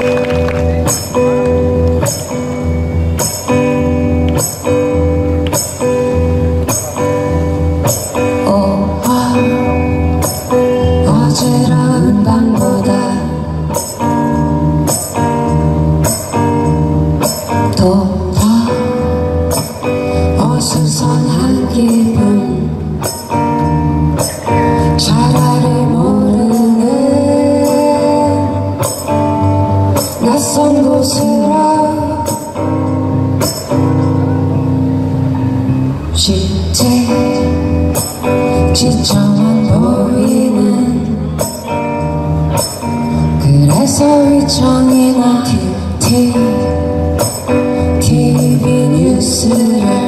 Música 것이라 쉽지 지쳐만 보이는 그래서 이 정이나 TT TV 뉴스를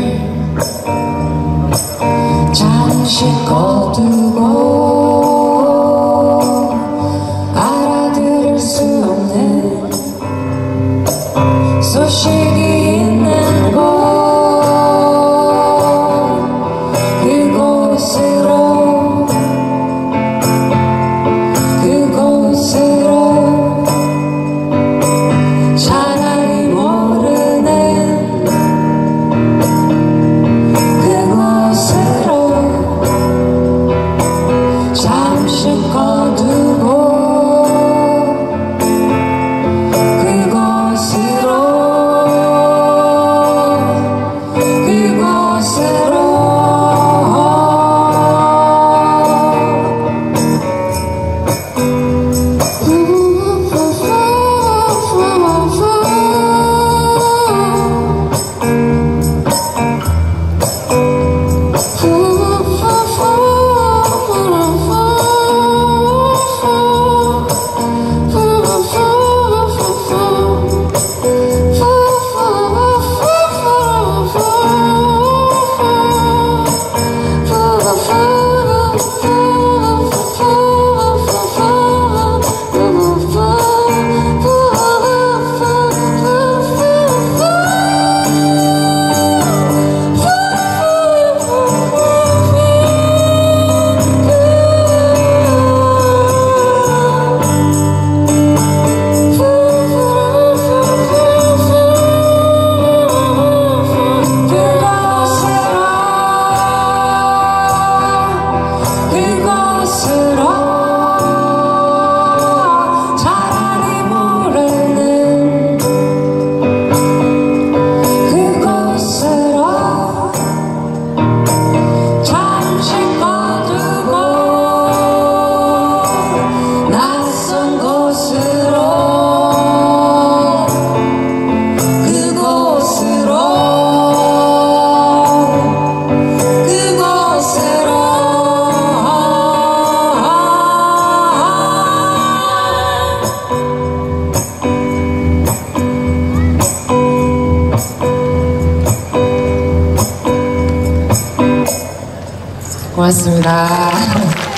고맙습니다.